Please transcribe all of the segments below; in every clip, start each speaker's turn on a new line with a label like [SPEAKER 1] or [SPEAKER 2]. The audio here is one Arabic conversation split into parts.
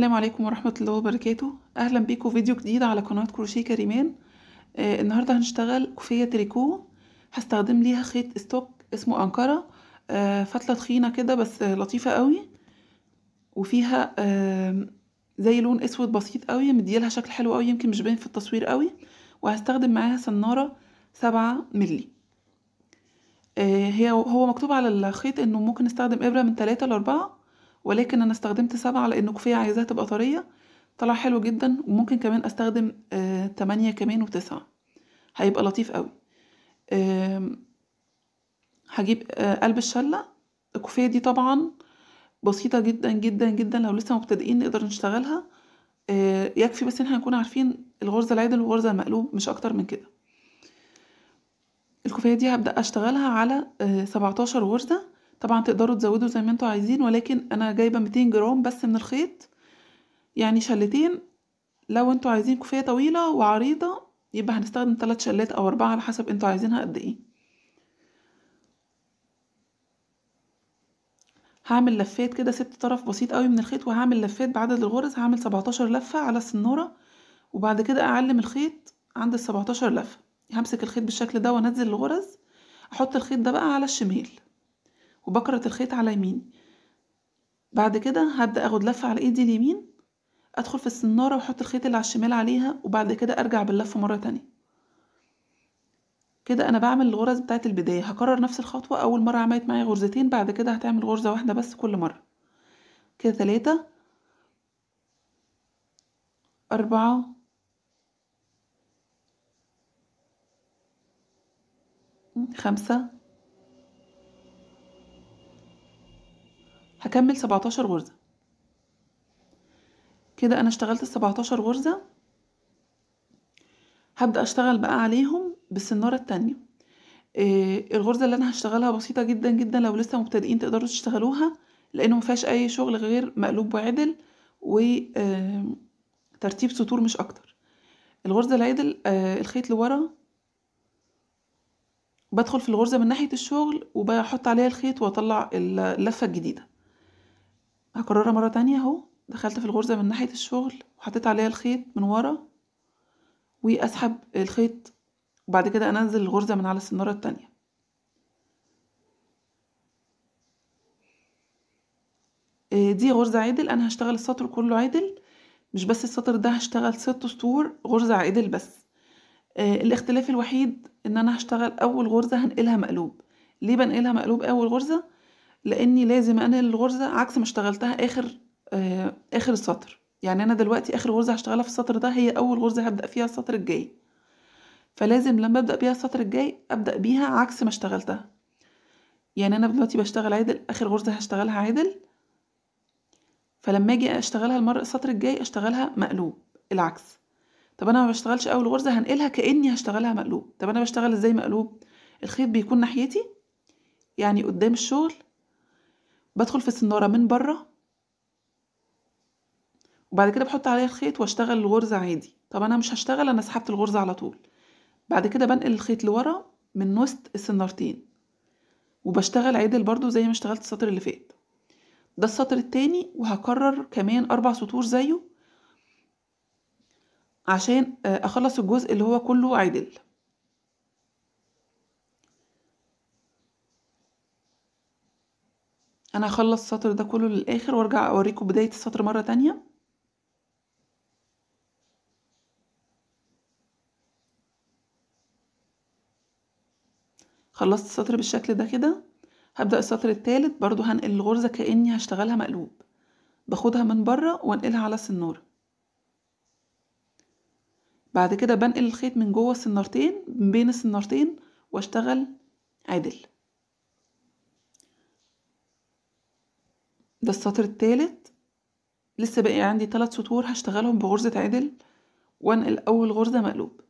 [SPEAKER 1] السلام عليكم ورحمة الله وبركاته. أهلا بيكم فيديو جديد على قناة كروشيه كريمان. آه النهاردة هنشتغل كوفية تريكو. هستخدم ليها خيط ستوك اسمه أنقرة آه فتلة تخينة كده بس آه لطيفة قوي. وفيها آه زي لون أسود بسيط قوي مديلها شكل حلو قوي يمكن مش باين في التصوير قوي. وهستخدم معاها سنارة سبعة ملي آه هي هو مكتوب على الخيط إنه ممكن نستخدم إبرة من تلاتة لأربعة. ولكن أنا استخدمت سبعة لأن كوفية عايزاها تبقى طرية. طلع حلو جدا وممكن كمان أستخدم آه تمانية كمان وتسعة. هيبقى لطيف قوي. آه هجيب آه قلب الشلة. الكوفية دي طبعا بسيطة جدا جدا جدا. لو لسه مبتدئين نقدر نشتغلها. آه يكفي بس إن إحنا نكون عارفين الغرزة العدل والغرزة المقلوب مش أكتر من كده. الكوفية دي هبدأ أشتغلها على آه سبعتاشر غرزة. طبعا تقدروا تزودوا زي ما أنتوا عايزين ولكن أنا جايبة 200 جرام بس من الخيط يعني شلتين. لو أنتوا عايزين كوفية طويلة وعريضة يبقى هنستخدم 3 شلات أو 4 على حسب أنتوا عايزينها قد إيه. هعمل لفات كده سبت طرف بسيط قوي من الخيط وهعمل لفات بعدد الغرز. هعمل 17 لفة على السنورة وبعد كده أعلم الخيط عند ال 17 لفة. همسك الخيط بالشكل ده وأنزل الغرز. أحط الخيط ده بقى على الشمال. وبكرة الخيط على يمين. بعد كده هبدأ أخد لفة على إيدي اليمين أدخل في السنارة وأحط الخيط اللي على الشمال عليها وبعد كده أرجع باللفة مرة تانية. كده أنا بعمل الغرز بتاعت البداية. هكرر نفس الخطوة. أول مرة عملت معايا غرزتين بعد كده هتعمل غرزة واحدة بس كل مرة. كده تلاتة أربعة خمسة هكمل سبعتاشر غرزة. كده أنا اشتغلت السبعتاشر غرزة. هبدأ أشتغل بقى عليهم بالسنارة التانية. إيه الغرزة اللي أنا هشتغلها بسيطة جدا جدا لو لسه مبتدئين تقدروا تشتغلوها لأنه مفيهاش أي شغل غير مقلوب وعدل وترتيب سطور مش أكتر. الغرزة العدل آه الخيط لورا بدخل في الغرزة من ناحية الشغل وبحط عليها الخيط وأطلع اللفة الجديدة. هكررها مرة تانية أهو. دخلت في الغرزة من ناحية الشغل وحطيت عليها الخيط من ورا وأسحب الخيط وبعد كده أنزل الغرزة من على السنارة التانية. دي غرزة عدل. أنا هشتغل السطر كله عدل. مش بس السطر ده هشتغل ست سطور غرزة عدل بس. الاختلاف الوحيد إن أنا هشتغل أول غرزة هنقلها مقلوب. ليه بنقلها مقلوب أول غرزة؟ لأني لازم انقل الغرزة عكس ما اشتغلتها آخر آه آخر السطر. يعني أنا دلوقتي آخر غرزة هشتغلها في السطر ده هي أول غرزة هبدأ فيها السطر الجاي. فلازم لما أبدأ بيها السطر الجاي أبدأ بيها عكس ما اشتغلتها. يعني أنا دلوقتي بشتغل عدل آخر غرزة هشتغلها عدل فلما أجي أشتغلها المره السطر الجاي أشتغلها مقلوب العكس. طب أنا ما بشتغلش أول غرزة هنقلها كأني هشتغلها مقلوب. طب أنا بشتغل إزاي مقلوب؟ الخيط بيكون ناحيتي يعني قدام الشغل بدخل في السنارة من بره وبعد كده بحط عليها الخيط واشتغل الغرزة عادي. طب أنا مش هشتغل أنا سحبت الغرزة على طول. بعد كده بنقل الخيط لورا من وسط السنارتين وبشتغل عدل برضو زي ما اشتغلت السطر اللي فات. ده السطر التاني وهكرر كمان أربع سطور زيه عشان أخلص الجزء اللي هو كله عدل. أنا هخلص السطر ده كله للآخر وأرجع أوريكم بداية السطر مرة تانية. خلصت السطر بالشكل ده كده. هبدأ السطر التالت برضو هنقل الغرزة كأني هشتغلها مقلوب. باخدها من بره وانقلها على السنارة. بعد كده بنقل الخيط من جوه السنارتين بين السنارتين واشتغل عدل. ده السطر التالت. لسه باقي عندي تلات سطور هشتغلهم بغرزة عدل. وانقل اول غرزة مقلوب.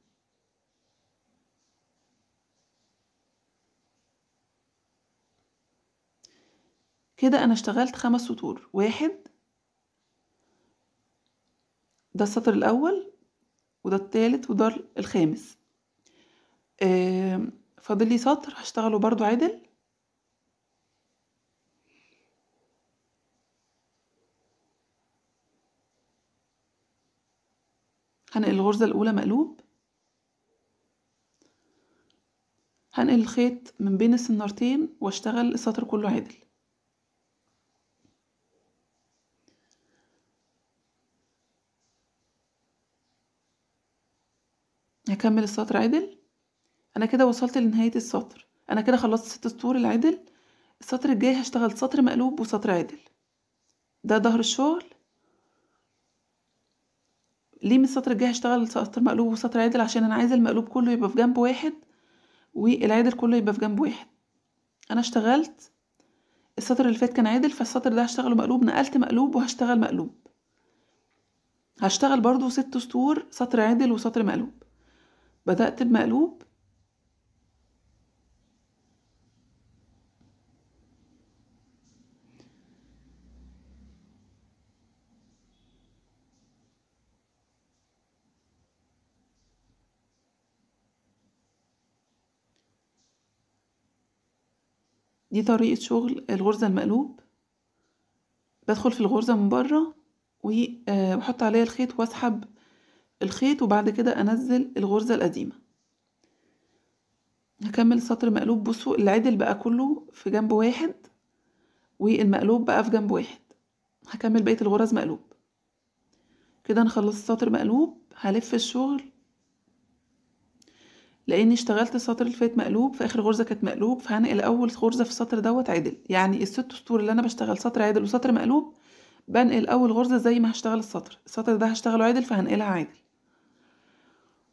[SPEAKER 1] كده أنا اشتغلت خمس سطور. واحد. ده السطر الأول. وده التالت. وده الخامس. فاضل لي سطر هشتغله برضو عدل. هنقل الغرزة الأولى مقلوب. هنقل الخيط من بين السنارتين واشتغل السطر كله عدل. هكمل السطر عدل. أنا كده وصلت لنهاية السطر. أنا كده خلصت ست سطور العدل. السطر الجاي هشتغل سطر مقلوب وسطر عدل. ده ظهر الشغل. ليه من السطر الجاي هشتغل سطر مقلوب وسطر عدل؟ عشان أنا عايزة المقلوب كله يبقى في جنب واحد والعدل كله يبقى في جنب واحد. أنا اشتغلت السطر اللي فات كان عدل فالسطر ده هشتغله مقلوب نقلت مقلوب وهشتغل مقلوب. هشتغل برضو ست سطور سطر عدل وسطر مقلوب. بدأت بمقلوب دي طريقة شغل الغرزة المقلوب. بدخل في الغرزة من بره وبحط عليها الخيط وأسحب الخيط وبعد كده أنزل الغرزة القديمة. هكمل سطر مقلوب. بصوا العدل بقى كله في جنب واحد والمقلوب بقى في جنب واحد. هكمل بقية الغرز مقلوب. كده أنا خلصت سطر مقلوب. هلف الشغل لاني اشتغلت السطر اللي فات مقلوب في اخر غرزة كانت مقلوب فهنقل اول غرزة في السطر دوت عدل. يعني الست سطور اللي أنا بشتغل سطر عدل وسطر مقلوب بنقل اول غرزة زي ما هشتغل السطر. السطر ده هشتغله عدل فهنقلها عدل.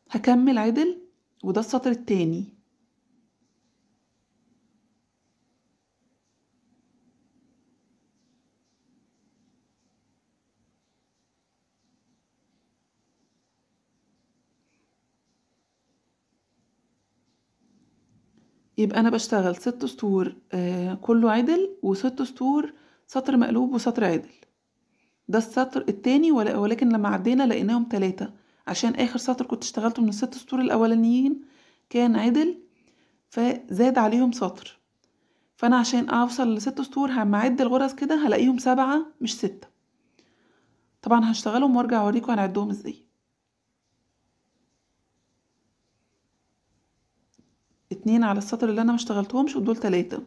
[SPEAKER 1] هكمل عدل وده السطر التاني. يبقى أنا بشتغل ست سطور آه كله عدل وست سطور سطر مقلوب وسطر عدل. ده السطر التاني ولكن لما عدينا لقيناهم تلاتة. عشان آخر سطر كنت اشتغلته من الست سطور الأولانيين كان عدل فزاد عليهم سطر. فأنا عشان أوصل لست سطور هما أعد الغرز كده هلاقيهم سبعة مش ستة. طبعا هشتغلهم وأرجع أوريكم هنعدهم إزاي. اتنين على السطر اللي أنا مشتغلتهمش ودول تلاتة.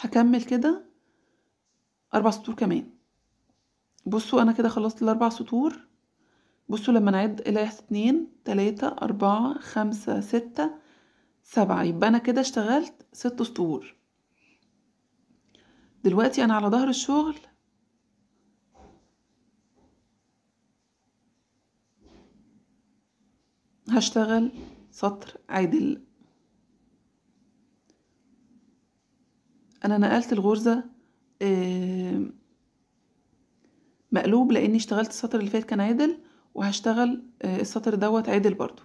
[SPEAKER 1] هكمل كده. أربع سطور كمان. بصوا أنا كده خلصت الأربع سطور. بصوا لما نعد الاقي اتنين تلاتة أربعة خمسة ستة سبعة. يبقى أنا كده اشتغلت ست سطور. دلوقتي أنا على ظهر الشغل. هشتغل سطر عدل أنا نقلت الغرزة مقلوب لأني اشتغلت السطر اللي فات كان عدل وهشتغل السطر دوت عدل برضو.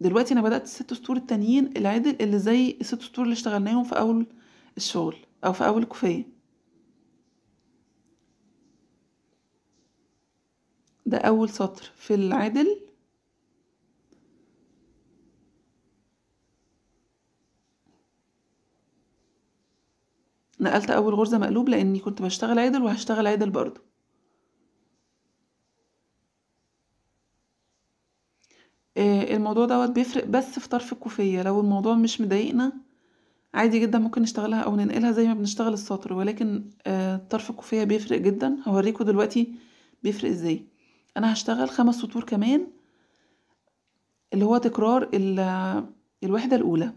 [SPEAKER 1] دلوقتي أنا بدأت الست سطور التانيين العدل اللي زي الست سطور اللي اشتغلناهم في أول الشغل أو في أول الكوفية. ده أول سطر في العدل نقلت أول غرزة مقلوب لأني كنت بشتغل عدل وهشتغل عدل برضو الموضوع دوت بيفرق بس في طرف الكوفية. لو الموضوع مش مضايقنا عادي جدا ممكن نشتغلها أو ننقلها زي ما بنشتغل السطر. ولكن طرف الكوفية بيفرق جدا. هوريكم دلوقتي بيفرق إزاي. أنا هشتغل خمس سطور كمان اللي هو تكرار الوحدة الأولى.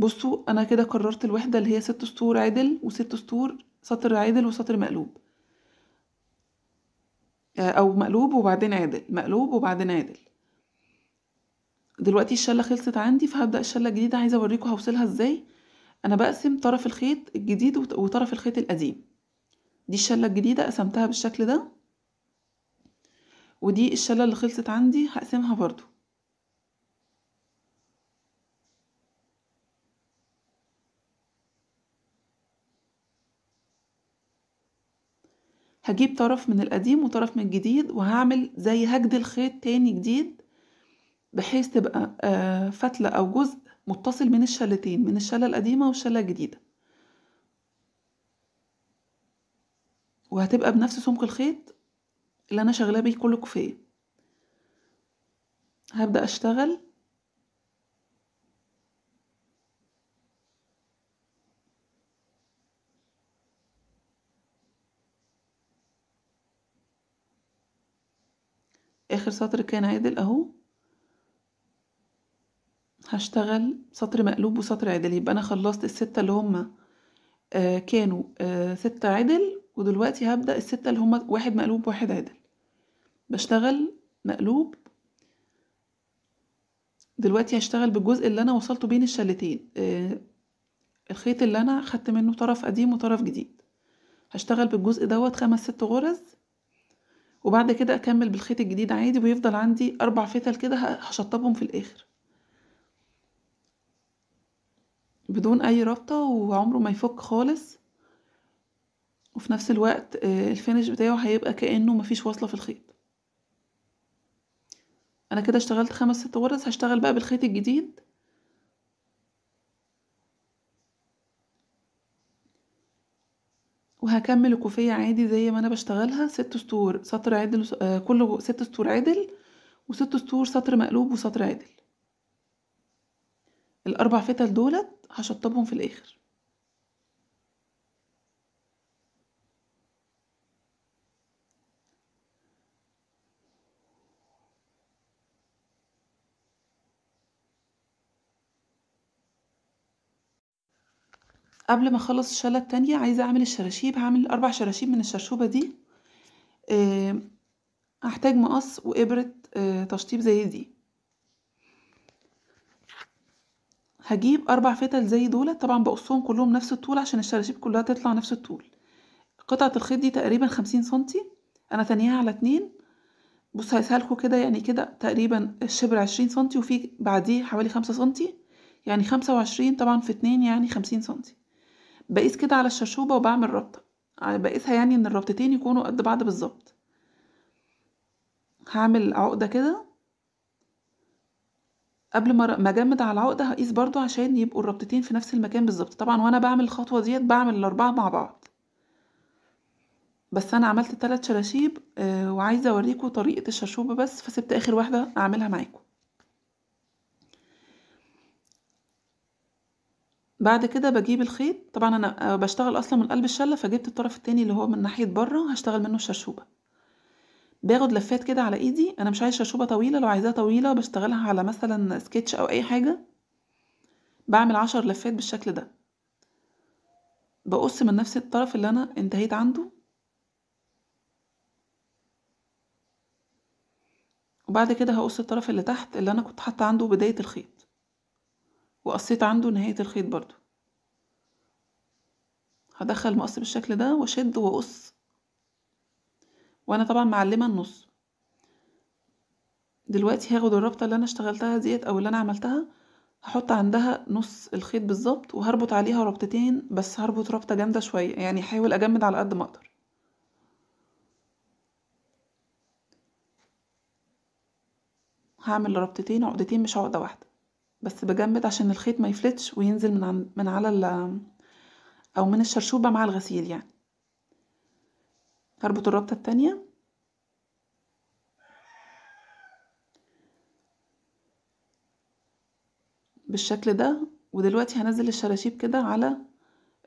[SPEAKER 1] بصوا أنا كده كررت الوحدة اللي هي ست سطور عدل وست سطور سطر عدل وسطر مقلوب. أو مقلوب وبعدين عادل مقلوب وبعدين عادل دلوقتي الشلة خلصت عندي فهبدأ الشلة الجديدة عايزة أوريكم هوصلها إزاي. أنا بقسم طرف الخيط الجديد وطرف الخيط القديم. دي الشلة الجديدة قسمتها بالشكل ده. ودي الشلة اللي خلصت عندي هقسمها برضو. هجيب طرف من القديم وطرف من الجديد وهعمل زي هجد الخيط تاني جديد بحيث تبقى فتلة أو جزء متصل من الشلتين من الشلة القديمة والشلة الجديدة. وهتبقى بنفس سمك الخيط اللي أنا شغلاه بيه كل كوفية. هبدأ أشتغل. آخر سطر كان عدل أهو. هشتغل سطر مقلوب وسطر عدل يبقى أنا خلصت الستة اللي هما آه كانوا آه ستة عدل ودلوقتي هبدأ الستة اللي هما واحد مقلوب وواحد عدل بشتغل مقلوب. دلوقتي هشتغل بالجزء اللي أنا وصلته بين الشلتين آه الخيط اللي أنا خدت منه طرف قديم وطرف جديد. هشتغل بالجزء دوت خمس ست غرز. وبعد كده أكمل بالخيط الجديد عادي ويفضل عندي أربع فتل كده هشطبهم في الآخر. بدون أي رابطة وعمره ما يفك خالص. وفي نفس الوقت الفينش بتاعه هيبقى كأنه مفيش وصلة في الخيط. أنا كده اشتغلت خمس ست غرز هشتغل بقى بالخيط الجديد. وهكمل الكوفية عادي زي ما أنا بشتغلها. ست سطور سطر عدل كل ست سطور عدل وست سطور سطر مقلوب وسطر عدل. الأربع فتل دولت هشطبهم في الآخر. قبل ما أخلص الشلة التانية عايزة أعمل الشراشيب هعمل أربع شراشيب من الشرشوبة دي. أه هحتاج مقص وإبرة أه تشطيب زي دي. هجيب أربع فتل زي دولت طبعا بقصهم كلهم نفس الطول عشان الشراشيب كلها تطلع نفس الطول. قطعة الخيط دي تقريبا خمسين سنتي أنا تانيها على اتنين. بص هيسهلكوا كده يعني كده تقريبا الشبر عشرين سنتي وفي بعديه حوالي خمسة سنتي يعني خمسة وعشرين طبعا في اتنين يعني خمسين سنتي. بقيس كده على الشرشوبة وبعمل ربطة بقيسها يعني إن الربطتين يكونوا قد بعض بالظبط. هعمل عقدة كده. قبل ما أجمد على العقدة هقيس برضو عشان يبقوا الربطتين في نفس المكان بالظبط. طبعا وأنا بعمل الخطوة ديت بعمل الأربعة مع بعض. بس أنا عملت تلات شراشيب آه وعايزة اوريكم طريقة الشرشوبة بس فسبت آخر واحدة أعملها معاكم بعد كده بجيب الخيط. طبعا أنا بشتغل أصلا من قلب الشلة فجبت الطرف التاني اللي هو من ناحية برة هشتغل منه الشرشوبة. باخد لفات كده على إيدي. أنا مش عايزه شرشوبة طويلة لو عايزاها طويلة بشتغلها على مثلا سكتش أو أي حاجة. بعمل عشر لفات بالشكل ده. بقص من نفس الطرف اللي أنا انتهيت عنده. وبعد كده هقص الطرف اللي تحت اللي أنا كنت حاطة عنده بداية الخيط. وقصيت عنده نهاية الخيط برضو. هدخل مقص بالشكل ده واشد واقص وأنا طبعا معلمة النص. دلوقتي هاخد الربطة اللي أنا اشتغلتها ديت أو اللي أنا عملتها هحط عندها نص الخيط بالظبط وهربط عليها ربطتين بس هربط ربطة جامدة شوية يعني احاول أجمد على قد ما أقدر. هعمل ربطتين عقدتين مش عقدة واحدة. بس بجمد عشان الخيط ما يفلتش وينزل من من على ال أو من الشرشوبة مع الغسيل يعني. هربط الربطة التانية. بالشكل ده ودلوقتي هنزل الشراشيب كده على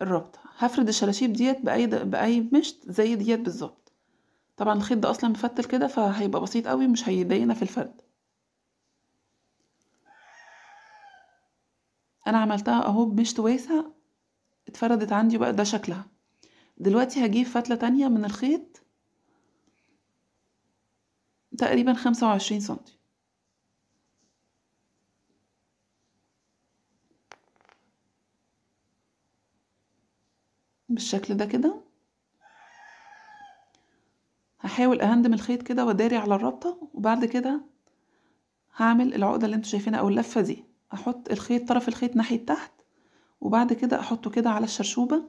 [SPEAKER 1] الربطة هفرد الشراشيب ديت بأي بأي مشط زي ديت بالظبط. طبعا الخيط ده أصلا مفتل كده فهيبقى بسيط قوي مش هيضايقنا في الفرد. أنا عملتها أهو بمشط واسع اتفردت عندي بقى ده شكلها. دلوقتي هجيب فتلة تانية من الخيط تقريبا خمسة وعشرين سنتي. بالشكل ده كده هحاول أهندم الخيط كده وأداري على الربطة وبعد كده هعمل العقدة اللي أنتوا شايفينها أو اللفة دي. أحط الخيط طرف الخيط ناحية تحت وبعد كده أحطه كده على الشرشوبة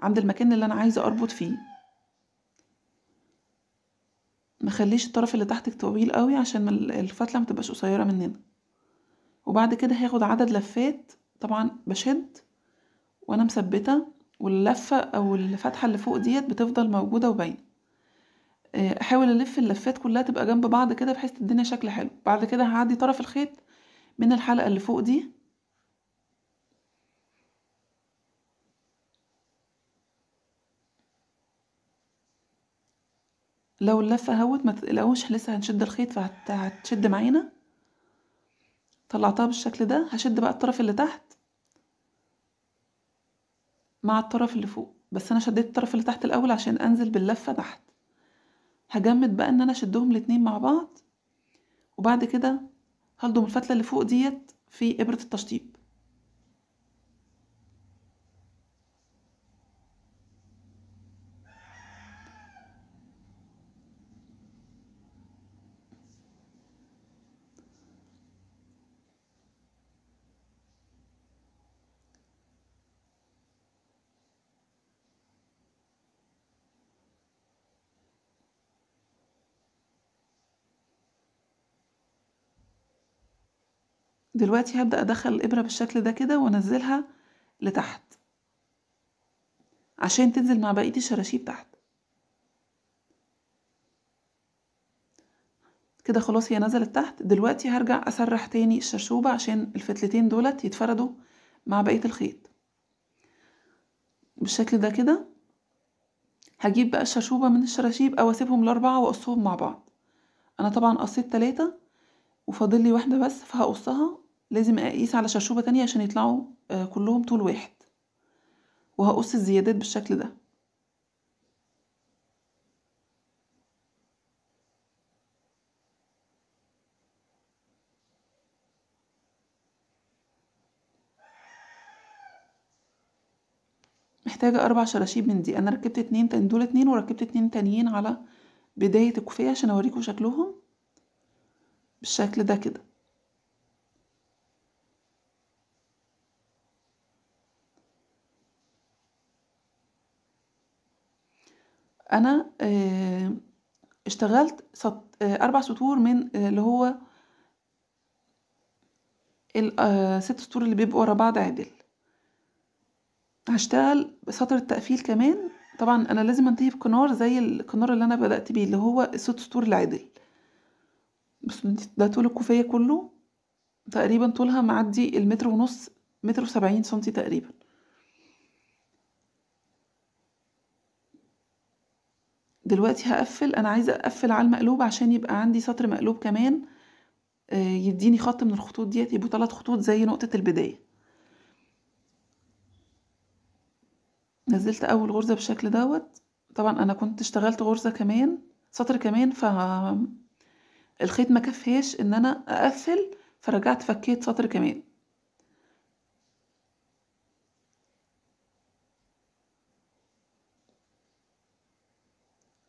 [SPEAKER 1] عند المكان اللي أنا عايزة أربط فيه. مخليش الطرف اللي تحت طويل قوي عشان الفتلة متبقاش قصيرة مننا. وبعد كده هاخد عدد لفات طبعا بشد وأنا مثبتة واللفة أو الفتحة اللي فوق ديت بتفضل موجودة وباينة. آه، أحاول ألف اللفات كلها تبقى جنب بعض كده بحيث تدينا شكل حلو. بعد كده هعدي طرف الخيط من الحلقة اللي فوق دي. لو اللفة هوت ما تقلقوش لسه هنشد الخيط فهتشد معانا. طلعتها بالشكل ده. هشد بقى الطرف اللي تحت مع الطرف اللي فوق. بس أنا شديت الطرف اللي تحت الأول عشان أنزل باللفة تحت. هجمد بقى إن أنا أشدهم الاتنين مع بعض. وبعد كده هلضم الفتلة اللي فوق ديت في إبرة التشطيب. دلوقتي هبدأ أدخل الإبرة بالشكل ده كده وأنزلها لتحت. عشان تنزل مع بقية الشراشيب تحت. كده خلاص هي نزلت تحت. دلوقتي هرجع أسرح تاني الشرشوبة عشان الفتلتين دولت يتفردوا مع بقية الخيط. بالشكل ده كده هجيب بقى الشرشوبة من الشراشيب أو أسيبهم الأربعة وأقصهم مع بعض. أنا طبعا قصيت تلاتة وفاضل لي واحدة بس فهقصها لازم أقيس على شرشوبة تانية عشان يطلعوا آه، كلهم طول واحد. وهقص الزيادات بالشكل ده. محتاجة أربع شراشيب من دي. أنا ركبت اتنين تاني دول اتنين وركبت اتنين تانيين على بداية الكوفية عشان أوريكم شكلهم. بالشكل ده كده. أنا آه، اشتغلت آه، أربع سطور من آه، اللي هو الست سطور اللي بيبقوا ورا بعض عدل. هشتغل سطر التقفيل كمان. طبعا أنا لازم أنتهي بكنار زي الكنار اللي أنا بدأت بيه اللي هو الست سطور العدل. بس ده طول الكوفية كله. تقريبا طولها معدي المتر ونص متر وسبعين سنتي تقريبا. دلوقتي هقفل أنا عايزة أقفل على المقلوب عشان يبقى عندي سطر مقلوب كمان آه، يديني خط من الخطوط ديت يبقوا ثلاث خطوط زي نقطة البداية. نزلت أول غرزة بالشكل دوت. طبعا أنا كنت اشتغلت غرزة كمان سطر كمان ف الخيط ما كفاش إن أنا أقفل فرجعت فكيت سطر كمان.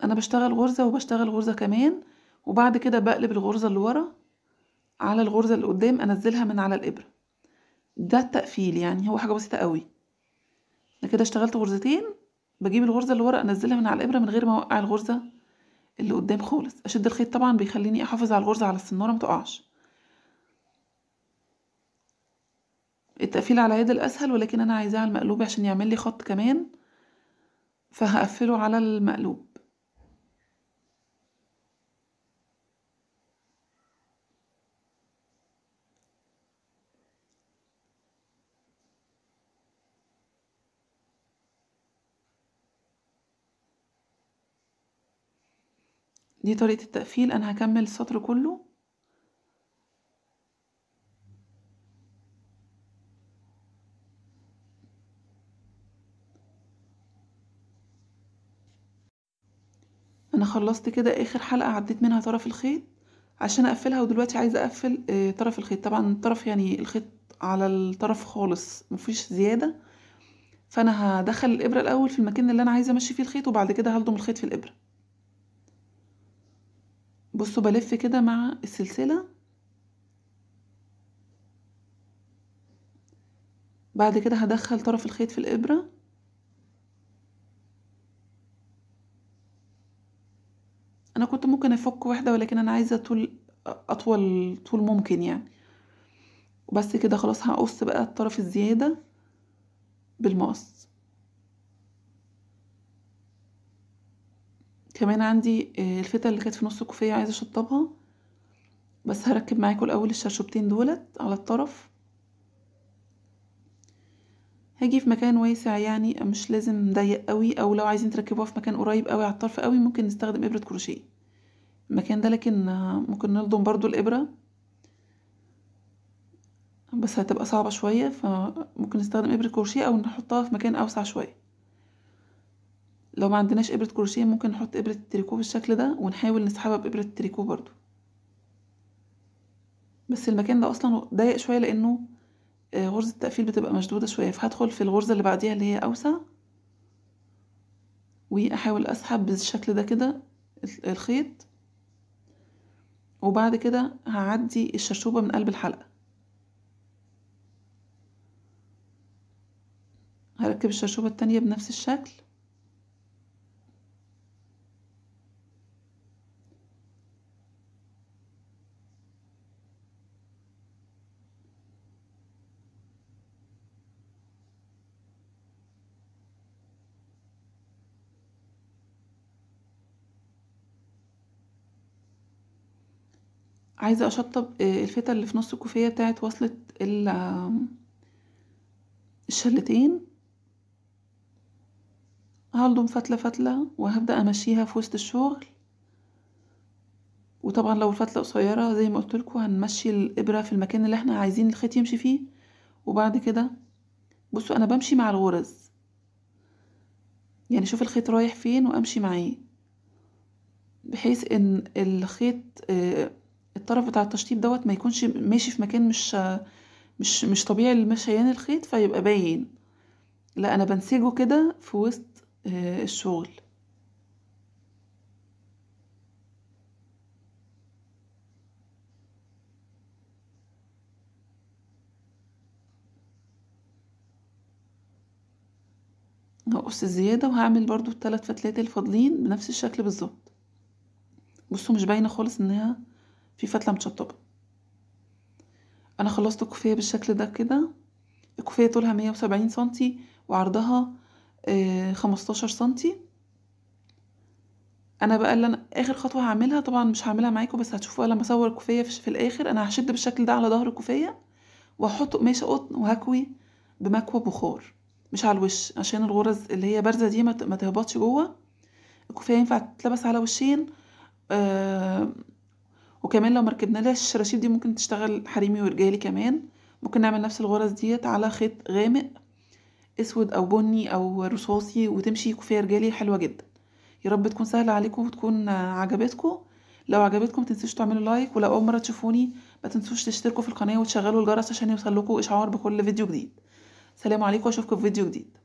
[SPEAKER 1] أنا بشتغل غرزة وبشتغل غرزة كمان وبعد كده بقلب الغرزة اللي ورا على الغرزة اللي قدام أنزلها من على الإبرة. ده التقفيل يعني هو حاجة بسيطة قوي. أنا كده اشتغلت غرزتين بجيب الغرزة اللي ورا أنزلها من على الإبرة من غير ما أوقع الغرزة اللي قدام خالص. أشد الخيط طبعا بيخليني أحافظ على الغرزة على السنارة متقعش التقفيل على يد الأسهل ولكن أنا عايزاه على المقلوب عشان يعمل لي خط كمان فهقفله على المقلوب. دي طريقة التقفيل أنا هكمل السطر كله. أنا خلصت كده آخر حلقة عديت منها طرف الخيط عشان أقفلها ودلوقتي عايزة أقفل آه، طرف الخيط. طبعا الطرف يعني الخيط على الطرف خالص مفيش زيادة. فأنا هدخل الإبرة الأول في المكان اللي أنا عايزة أمشي فيه الخيط وبعد كده هلضم الخيط في الإبرة. بصوا بلف كده مع السلسلة. بعد كده هدخل طرف الخيط في الإبرة. أنا كنت ممكن أفك واحدة ولكن أنا عايزة طول أطول طول ممكن يعني. وبس كده خلاص هقص بقى الطرف الزيادة بالمقص. كمان عندي آه، الفتلة اللي كانت في نص الكوفية عايزة أشطبها. بس هركب معاكم الأول الشرشوبتين دولت على الطرف. هاجي في مكان واسع يعني مش لازم ضيق قوي أو لو عايزين تركبوها في مكان قريب قوي على الطرف قوي ممكن نستخدم إبرة كروشيه. المكان ده لكن ممكن نلضم برضو الإبرة. بس هتبقى صعبة شوية فممكن نستخدم إبرة كروشيه أو نحطها في مكان أوسع شوية. لو ما عندناش إبرة كروشيه ممكن نحط إبرة التريكو بالشكل ده ونحاول نسحبها بإبرة التريكو برضو. بس المكان ده أصلا ضيق شوية لأنه آه، غرزة التقفيل بتبقى مشدودة شوية. فهدخل في الغرزة اللي بعديها اللي هي أوسع وأحاول أسحب بالشكل ده كده الخيط. وبعد كده هعدي الشرشوبة من قلب الحلقة. هركب الشرشوبة التانية بنفس الشكل. عايزة أشطب آه، الفتة اللي في نص الكوفية بتاعت وصلة الشلتين. هلضم فتلة فتلة وهبدأ أمشيها في وسط الشغل. وطبعا لو الفتلة قصيرة زي ما قلتلكوا هنمشي الإبرة في المكان اللي إحنا عايزين الخيط يمشي فيه. وبعد كده بصوا أنا بمشي مع الغرز. يعني شوف الخيط رايح فين وأمشي معاه. بحيث إن الخيط آه، الطرف بتاع التشطيب دوت ما يكونش ماشي في مكان مش مش مش طبيعي لمشيان الخيط فيبقى باين. لا أنا بنسجه كده في وسط آه، الشغل. هقص الزيادة وهعمل برضو الثلاث فتلات الفاضلين بنفس الشكل بالظبط. بصوا مش باينة خالص إنها في فتلة متشطبة. أنا خلصت الكوفية بالشكل ده كده. الكوفية طولها مية وسبعين سنتي وعرضها آه، خمستاشر سنتي. أنا بقى اللي أنا آخر خطوة هعملها طبعا مش هعملها معاكم بس هتشوفوها لما أصور الكوفية في الآخر. أنا هشد بالشكل ده على ظهر الكوفية وهحط قماشة قطن وهكوي بمكوى بخار مش على الوش عشان الغرز اللي هي بارزة دي ما تهبطش جوه. الكوفية ينفع تتلبس على وشين آه وكمان لو مركبنالهاش الشراشيب دي ممكن تشتغل حريمي ورجالي كمان. ممكن نعمل نفس الغرز ديت على خيط غامق أسود أو بني أو رصاصي وتمشي كوفية رجالي حلوة جدا. يا رب تكون سهلة عليكم وتكون عجبتكم. لو عجبتكم متنسوش تعملوا لايك ولو أول مرة تشوفوني ما تنسوش تشتركوا في القناة وتشغلوا الجرس عشان يوصلكوا إشعار بكل فيديو جديد. سلام عليكم وأشوفكم في فيديو جديد.